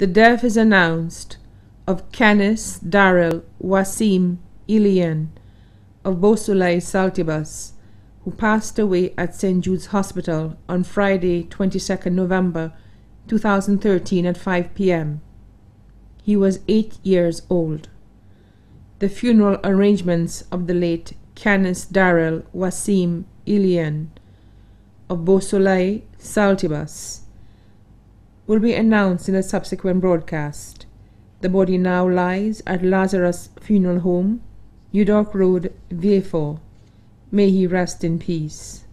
The death is announced of Canis Darryl Wasim Elien of Beausoleil Saltibus, who passed away at St. Jude's Hospital on Friday, 22nd November 2013 at 5 p.m. He was eight years old. The funeral arrangements of the late Canis Darryl Wasim Elien of Beausoleil Saltibus will be announced in a subsequent broadcast. The body now lies at Lazarus Funeral Home, Uddock Road, Vieux Fort. May he rest in peace.